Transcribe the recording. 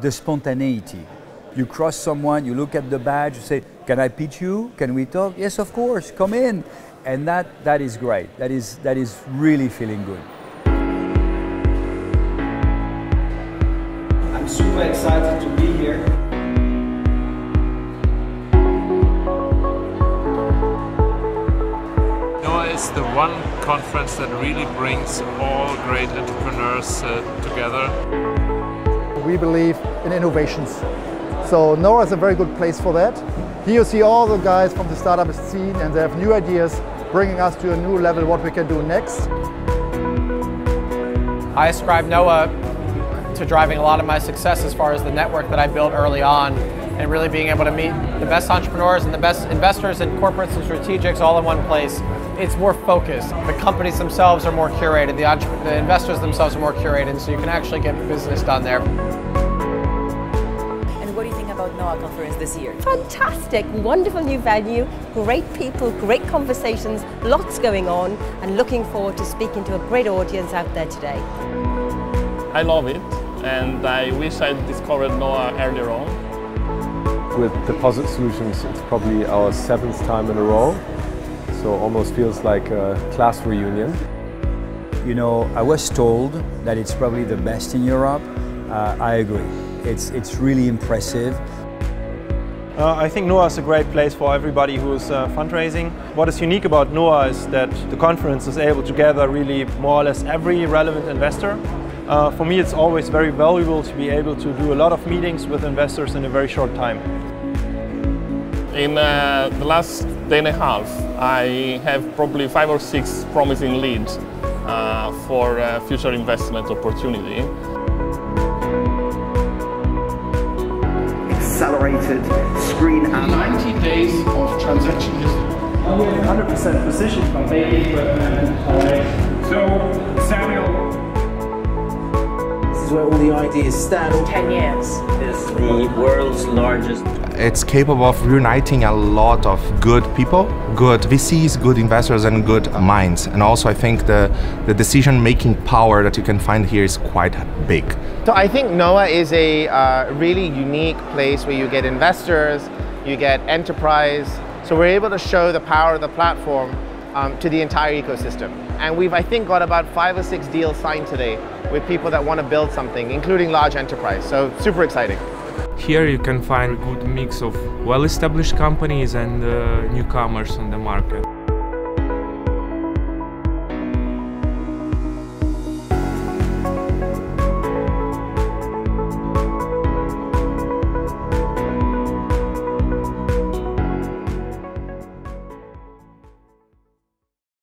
the spontaneity. You cross someone, you look at the badge, you say, "Can I pitch you? Can we talk?" Yes, of course. Come in, and that that is great. That is that is really feeling good. I'm super excited to be here. NOAH is the one conference that really brings all great entrepreneurs uh, together. We believe in innovations. So NOAH is a very good place for that. Here you see all the guys from the startup scene and they have new ideas, bringing us to a new level what we can do next. I ascribe NOAH to driving a lot of my success as far as the network that I built early on and really being able to meet the best entrepreneurs and the best investors and corporates and strategics all in one place. It's more focused. The companies themselves are more curated, the, the investors themselves are more curated, so you can actually get business done there. And what do you think about NOAH conference this year? Fantastic, wonderful new venue, great people, great conversations, lots going on, and looking forward to speaking to a great audience out there today. I love it, and I wish I discovered NOAH earlier on. With Deposit Solutions, it's probably our seventh time in a row, so almost feels like a class reunion. You know, I was told that it's probably the best in Europe. Uh, I agree. It's, it's really impressive. Uh, I think NOAH is a great place for everybody who's uh, fundraising. What is unique about NOAH is that the conference is able to gather really more or less every relevant investor. Uh, for me it's always very valuable to be able to do a lot of meetings with investors in a very short time. In uh, the last day and a half, I have probably five or six promising leads uh, for uh, future investment opportunity. Accelerated screen and 90 days of transaction history. We're 100% positioned by making So, is where ideas stand. 10 years. is the world's largest it's capable of reuniting a lot of good people, good VCs, good investors, and good minds. And also, I think the, the decision making power that you can find here is quite big. So, I think NOAH is a uh, really unique place where you get investors, you get enterprise. So, we're able to show the power of the platform um, to the entire ecosystem. And we've, I think, got about five or six deals signed today with people that want to build something, including large enterprise. So, super exciting. Here you can find a good mix of well-established companies and uh, newcomers on the market.